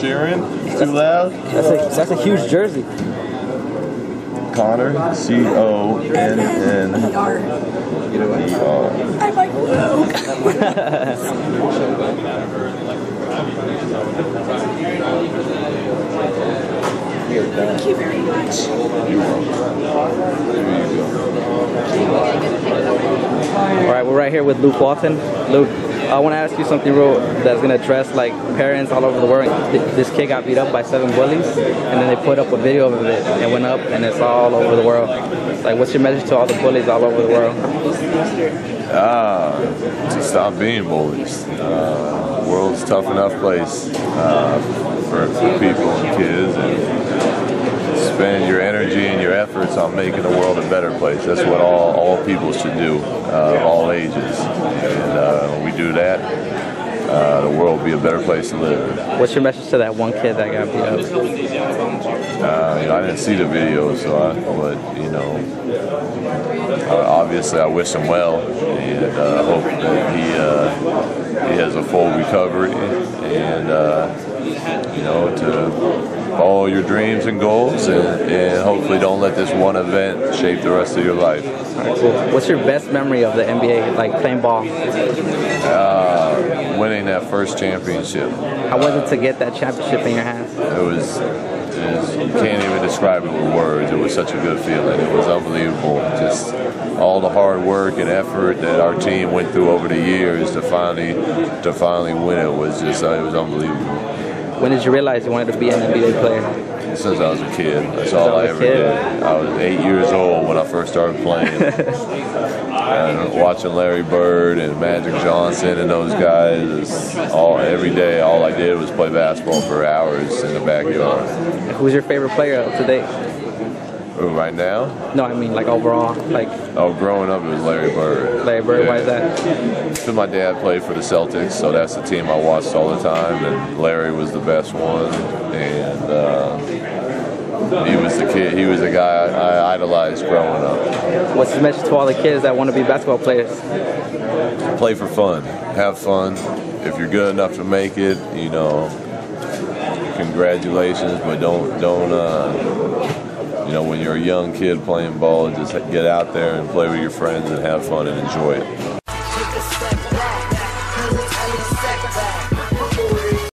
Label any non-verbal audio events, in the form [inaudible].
Cheering? Too loud? That's a that's a huge jersey. Connor, C O N N E R. I like blue. [laughs] Thank you very much. All right, we're right here with Luke Walton. Luke, I want to ask you something real that's gonna address like parents all over the world. This kid got beat up by seven bullies, and then they put up a video of it. and went up, and it's all over the world. Like, what's your message to all the bullies all over the world? Ah, to stop being bullies. Uh, the world's tough enough place uh, for, people and kids, and spend your energy efforts on making the world a better place. That's what all, all people should do, uh, of all ages. And uh, when we do that, uh, the world will be a better place to live. What's your message to that one kid that got beat up? Uh, you know, I didn't see the video, so I, but you know, uh, obviously I wish him well, and uh, I hope that he uh, he has a full recovery, and uh, follow your dreams and goals, and, and hopefully don't let this one event shape the rest of your life. All right, cool. What's your best memory of the NBA, like playing ball? Uh, winning that first championship, How was it to get that championship in your hands? it was. You can't even describe it with words. It was such a good feeling. It was unbelievable. Just all the hard work and effort that our team went through over the years to finally to finally win it was just uh, it was unbelievable. When did you realize you wanted to be an NBA player? Since I was a kid, that's all I a ever kid? did. I was eight years old when I first started playing. [laughs] and watching Larry Bird and Magic Johnson and those guys, all every day. All I did was play basketball for hours in the backyard. Who's your favorite player up to date? Right now, No, I mean like overall, like oh, growing up it was Larry Bird. Larry Bird. Why is that? So my dad played for the Celtics, so that's the team I watched all the time, and Larry was the best one, and uh, he was the kid. He was the guy I, I idolized growing up. What's the message to all the kids that want to be basketball players? Play for fun, have fun. If you're good enough to make it, you know, congratulations. But don't don't uh, you know, when you're a young kid playing ball, just get out there and play with your friends and have fun and enjoy it.